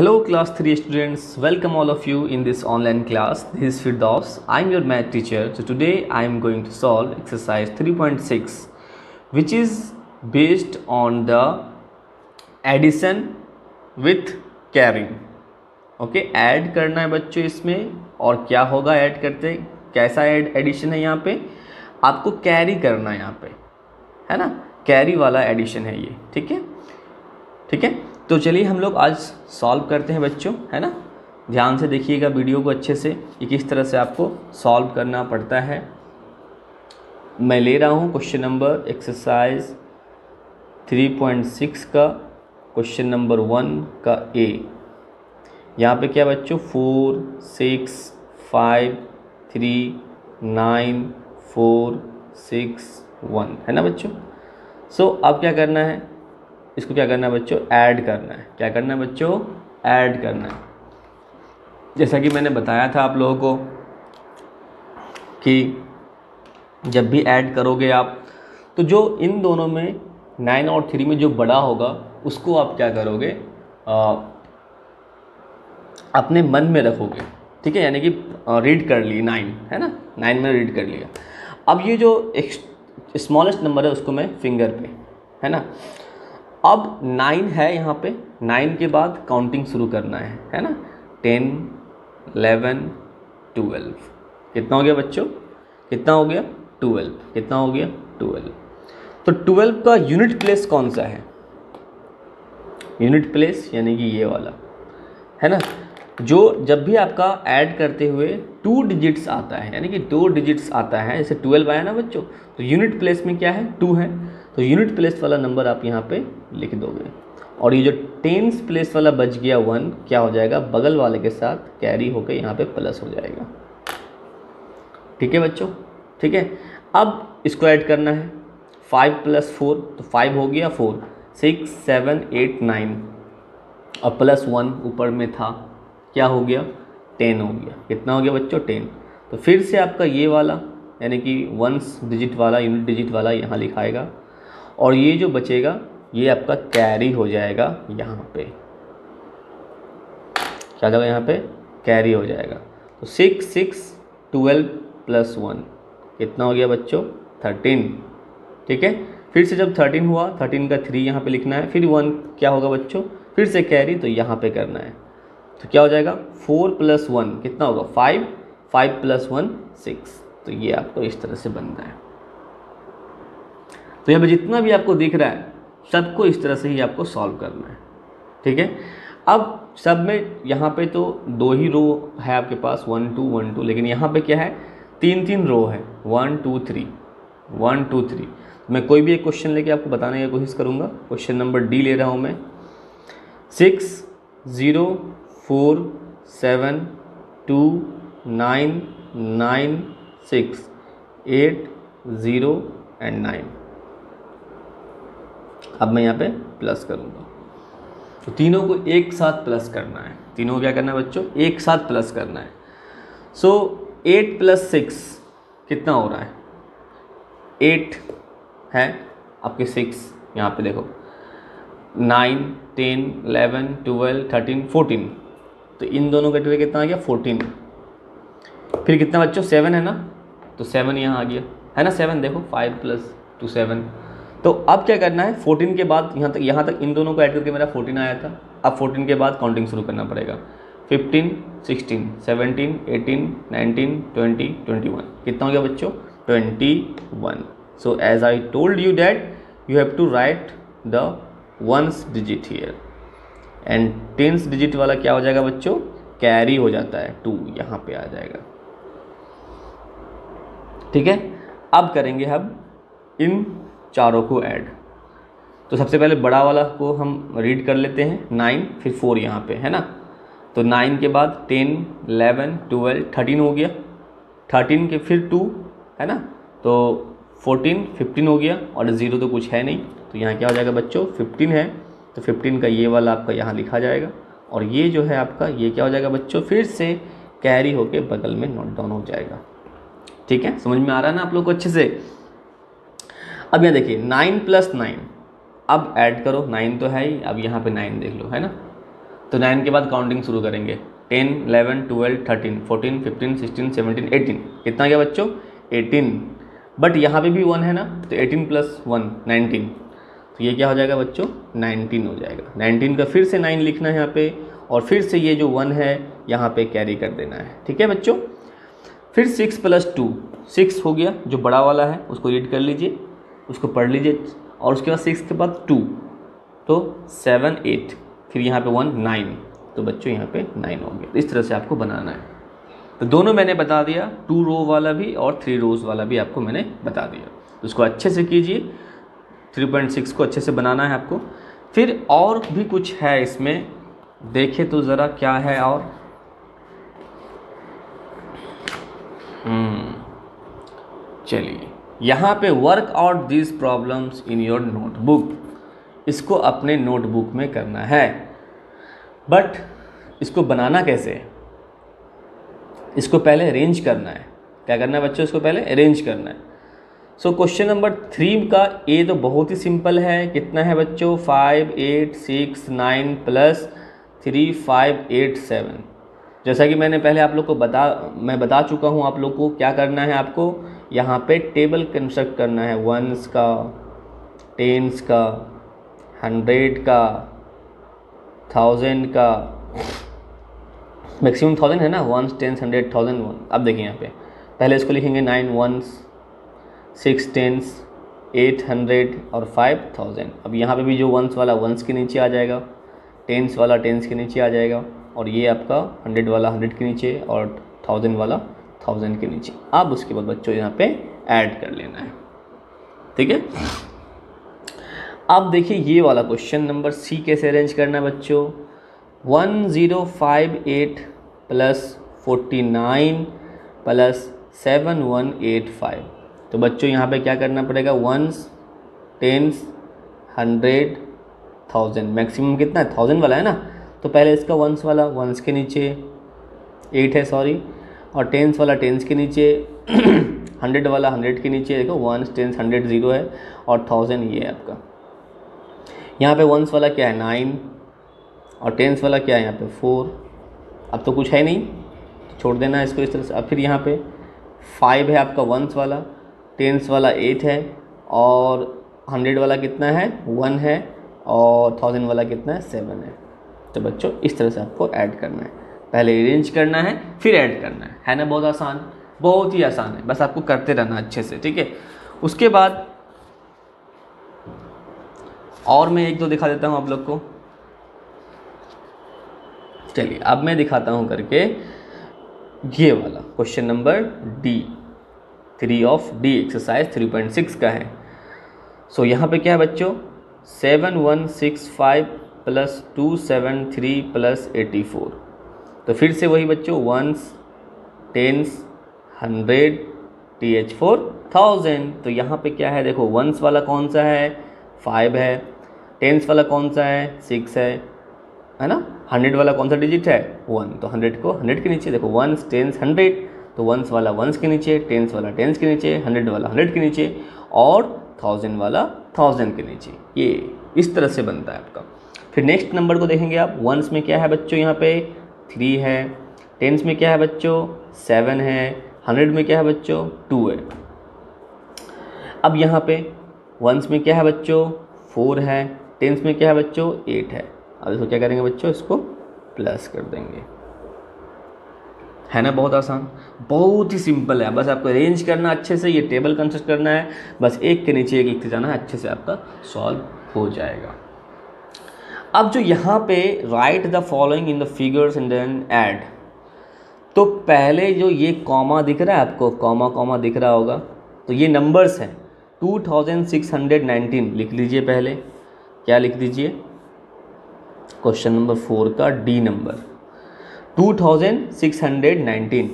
Hello class 3 students, welcome all of you in this online class. This is Firdaus. I am your math teacher. So today I am going to solve exercise 3.6 which is based on the addition with carrying. Okay okay, add करना है बच्चों इसमें और क्या होगा add करते कैसा add addition है यहाँ पे आपको कैरी करना है यहाँ पे है ना कैरी वाला एडिशन है ये ठीक है ठीक है तो चलिए हम लोग आज सॉल्व करते हैं बच्चों है ना? ध्यान से देखिएगा वीडियो को अच्छे से कि किस तरह से आपको सॉल्व करना पड़ता है। मैं ले रहा हूँ क्वेश्चन नंबर एक्सरसाइज 3.6 का क्वेश्चन नंबर वन का ए यहाँ पे क्या बच्चों? Four six five three nine four six one है ना बच्चों? सो so, अब क्या करना है? इसको क्या करना है बच्चों? ऐड करना है। क्या करना है बच्चों? ऐड करना है। जैसा कि मैंने बताया था आप लोगों को कि जब भी ऐड करोगे आप तो जो इन दोनों में नाइन और थ्री में जो बड़ा होगा उसको आप क्या करोगे? आ, अपने मन में रखोगे। ठीक है? यानी कि रीड कर ली नाइन है ना? नाइन में रीड कर लिया। अब ये जो स्मॉलेस्ट नंबर है उसको मैं फिंगर पे है ना? अब नाइन है यहाँ पे। नाइन के बाद काउंटिंग शुरू करना है है ना? टेन एलेवन ट्वेल्व कितना हो गया बच्चों? कितना हो गया? ट्वेल्व कितना हो गया? ट्वेल्व तो ट्वेल्व का यूनिट प्लेस कौन सा है? यूनिट प्लेस यानी कि ये वाला, है ना? जो जब भी आपका ऐड करते हुए टू डिजिट्स आता है, यानी कि दो डिजिट्स आता है, जैसे ट्वेल्व आया ना बच्चों तो यूनिट प्लेस में क्या है? टू है। तो यूनिट प्लेस वाला नंबर आप यहाँ पे लिख दोगे। और ये जो टेंस प्लेस वाला बच गया वन क्या हो जाएगा? बगल वाले के साथ कैरी होकर यहाँ पे प्लस हो जाएगा। ठीक है बच्चों? ठीक है? अब इसको ऐड करना है। फाइव प्लस फोर तो फाइव हो गया four six seven eight nine और प्लस वन ऊपर में था। क्या हो गया? टेन हो गया। कितना हो गया बच्चों? टेन तो फिर से आपका ये वाला, यानी कि वंस डिजिट वाला यूनिट डिजिट वाला यहाँ लिखाएगा। और ये जो बचेगा, ये आपका कैरी हो जाएगा यहाँ पे। क्या जाएगा यहाँ पे? कैरी हो जाएगा। तो six six twelve plus one कितना हो गया बच्चों? थर्टीन ठीक है? फिर से जब थर्टीन हुआ थर्टीन का थ्री यहाँ पे लिखना है। फिर वन क्या होगा बच्चों? फिर से कैरी तो यहाँ पे करना है। तो क्या हो जाएगा? फोर प्लस वन कितना होगा? Five five plus one six तो ये आपको इस तरह से बनता है। तो यहाँ पर जितना भी आपको दिख रहा है, सबको इस तरह से ही आपको सॉल्व करना है। ठीक है? अब सब में यहाँ पे तो दो ही रो है आपके पास वन टू वन टू लेकिन यहाँ पे क्या है? तीन तीन रो है। One two three one two three मैं कोई भी एक क्वेश्चन लेके आपको बताने की कोशिश करूँगा। क्वेश्चन नंबर डी ले रहा हूँ मैं। Six zero four seven two nine nine six eight zero and nine अब मैं यहाँ पे प्लस करूँगा। तो तीनों को एक साथ प्लस करना है। तीनों को क्या करना है बच्चों? एक साथ प्लस करना है। सो एट प्लस सिक्स कितना हो रहा है? एट है। आपके सिक्स यहाँ पे देखो। Nine ten eleven twelve thirteen fourteen तो इन दोनों का कितना आ गया? फोर्टीन फिर कितना बच्चों? सेवन है ना? तो सेवन यहाँ आ गया। है ना? सेवन देखो फाइव प्लस टू सेवन तो अब क्या करना है? फोर्टीन के बाद यहाँ तक यहाँ तक इन दोनों को ऐड करके मेरा फोर्टीन आया था। अब फोर्टीन के बाद काउंटिंग शुरू करना पड़ेगा। Fifteen sixteen seventeen eighteen nineteen twenty twenty one कितना हो गया बच्चों? Twenty one so as I told you that you have to write the ones digit here and tens digit वाला क्या हो जाएगा बच्चों? कैरी हो जाता है। टू यहाँ पे आ जाएगा। ठीक है? अब करेंगे हम इन चारों को ऐड तो सबसे पहले बड़ा वाला को हम रीड कर लेते हैं. नाइन फिर फोर यहाँ पे, है ना? तो नाइन के बाद टेन एलेवन ट्वेल्व थर्टीन हो गया. थर्टीन के फिर टू है ना? तो फोर्टीन फिफ्टीन हो गया और ज़ीरो तो कुछ है नहीं. तो यहाँ क्या हो जाएगा बच्चों? फिफ्टीन है. तो फिफ्टीन का ये वाला आपका यहाँ लिखा जाएगा. और ये जो है आपका, ये क्या हो जाएगा बच्चों? फिर से कैरी होके बगल में नोट डाउन हो जाएगा. ठीक है? समझ में आ रहा है ना आप लोग को अच्छे से? अब यहाँ देखिए नाइन प्लस नाइन अब ऐड करो नाइन तो है ही, अब यहाँ पे नाइन देख लो, है ना? तो नाइन के बाद काउंटिंग शुरू करेंगे। Ten eleven twelve thirteen fourteen fifteen sixteen seventeen eighteen कितना गया बच्चों? एटीन बट यहाँ पे भी वन है ना तो एटीन प्लस वन नाइनटीन तो ये क्या हो जाएगा बच्चों? नाइनटीन हो जाएगा। नाइनटीन का फिर से नाइन लिखना है यहाँ पे, और फिर से ये जो वन है, यहाँ पे कैरी कर देना है। ठीक है बच्चों? फिर सिक्स प्लस टू सिक्स हो गया, जो बड़ा वाला है, उसको रीड कर लीजिए। उसको पढ़ लीजिए और उसके बाद सिक्स के बाद टू तो सेवन एट फिर यहाँ पे वन नाइन तो बच्चों यहाँ पे नाइन हो गया। इस तरह से आपको बनाना है। तो दोनों मैंने बता दिया टू रो वाला भी और थ्री रोज़ वाला भी आपको मैंने बता दिया। तो उसको अच्छे से कीजिए थ्री पॉइंट सिक्स को अच्छे से बनाना है आपको। फिर और भी कुछ है इसमें देखे तो ज़रा क्या है और। हम्म, चलिए। यहाँ पे work out this problems in your notebook इसको अपने नोटबुक में करना है। बट इसको बनाना कैसे है? इसको पहले अरेंज करना है। क्या करना है बच्चों, इसको पहले अरेंज करना है। सो क्वेश्चन नंबर थ्री का ए तो बहुत ही सिंपल है। कितना है बच्चों? Five eight six nine plus three five eight seven जैसा कि मैंने पहले आप लोग को बता, मैं बता चुका हूँ आप लोग को क्या करना है आपको। यहाँ पे टेबल कंस्ट्रक्ट करना है. वंस का टेंस का हंड्रेड का थाउज़ेंड का. मैक्सिमम थाउज़ेंड है ना? Ones tens hundred thousand one अब देखिए यहाँ पे. पहले इसको लिखेंगे nine ones six tens eight hundred और फाइव थाउज़ेंड अब यहाँ पे भी जो वंस वाला वंस के नीचे आ जाएगा. टेंस वाला टेंस के नीचे आ जाएगा. और ये आपका हंड्रेड वाला हंड्रेड के नीचे और थाउज़ेंड वाला थाउज़ेंड के नीचे। अब उसके बाद बच्चों, यहाँ पे ऐड कर लेना है। ठीक है? अब देखिए ये वाला क्वेश्चन नंबर सी कैसे अरेंज करना है बच्चों? One zero five eight plus forty nine plus seven one eight five. तो बच्चों, यहाँ पे क्या करना पड़ेगा? Ones tens hundred thousand maximum कितना है? थाउज़ेंड वाला है ना? तो पहले इसका वंस वाला वंस के नीचे। एट है सॉरी और टेंस वाला टेंस के नीचे हंड्रेड वाला हंड्रेड के नीचे, देखो वंस टेंस हंड्रेड ज़ीरो है और थाउज़ेंड ये है आपका। यहाँ पे वंस वाला क्या है? नाइन और टेंस वाला क्या है? यहाँ पे फोर अब तो कुछ है नहीं तो छोड़ देना है इसको इस तरह से। अब फिर यहाँ पे फाइव है आपका वंस वाला टेंस वाला एट है और हंड्रेड वाला कितना है? वन है और थाउज़ेंड वाला कितना है? सेवन है। तो बच्चों, इस तरह से आपको ऐड करना है। पहले अरेंज करना है, फिर ऐड करना है। है ना? बहुत आसान। बहुत ही आसान है। बस आपको करते रहना अच्छे से, ठीक है? उसके बाद और मैं एक दो दिखा देता हूँ आप लोग को। चलिए, अब मैं दिखाता हूँ करके ये वाला। Question number D three of the exercise three point six का है। सो यहाँ पे क्या है बच्चों? Seven one six five plus two seven three plus eighty four तो फिर से वही बच्चों ones tens hundred T H four thousand तो यहाँ पे क्या है? देखो वंस वाला कौन सा है? फाइव है. टेंस वाला कौन सा है? सिक्स है. है ना? हंड्रेड वाला कौन सा डिजिट है? वन तो हंड्रेड को हंड्रेड के नीचे देखो वंस टेंस हंड्रेड तो वंस वाला वंस के नीचे टेंस वाला टेंस के नीचे हंड्रेड वाला हंड्रेड के नीचे और थाउज़ेंड वाला थाउज़ेंड के नीचे. ये इस तरह से बनता है आपका. फिर नेक्स्ट नंबर को देखेंगे आप. वंस में क्या है बच्चों यहाँ पे? थ्री है। टेंस में क्या है बच्चों? सेवन है। हंड्रेड में क्या है बच्चों? टू है। अब यहाँ पे वंस में क्या है बच्चों? फोर है। टेंस में क्या है बच्चों? एट है। अब इसको क्या करेंगे बच्चों? इसको प्लस कर देंगे। है ना? बहुत आसान। बहुत ही सिंपल है। बस आपको अरेंज करना अच्छे से ये टेबल कंस्ट्रक्ट करना है। बस एक के नीचे एक लिखते जाना है, अच्छे से आपका सॉल्व हो जाएगा। अब जो यहाँ पे write the following in the figures and then add तो पहले जो ये कॉमा दिख रहा है आपको कॉमा कॉमा दिख रहा होगा तो ये नंबर्स हैं। 2619 लिख लीजिए पहले। क्या लिख दीजिए? क्वेश्चन नंबर फोर का D number 2619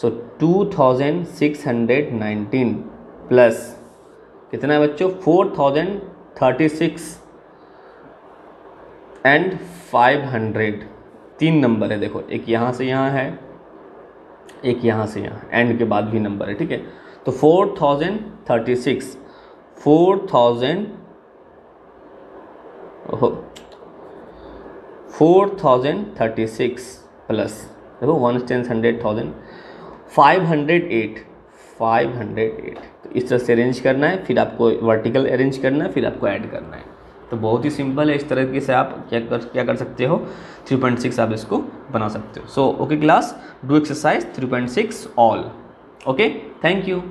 so so, 2619 plus कितना है बच्चों? 4036 एंड 500 तीन नंबर है, देखो, एक यहाँ से यहाँ है, एक यहाँ से यहाँ एंड के बाद भी नंबर है, ठीक है? तो 4036 4000 ओहो, four thousand thirty six plus, देखो, one tens hundred thousand, five hundred eight, five hundred eight. तो इस तरह से अरेंज करना है, फिर आपको वर्टिकल अरेंज करना है, फिर आपको ऐड करना है। तो बहुत ही सिंपल है, इस तरीके से आप क्या कर क्या कर सकते हो? 3.6 आप इसको बना सकते हो। So okay class do exercise 3.6 all okay thank you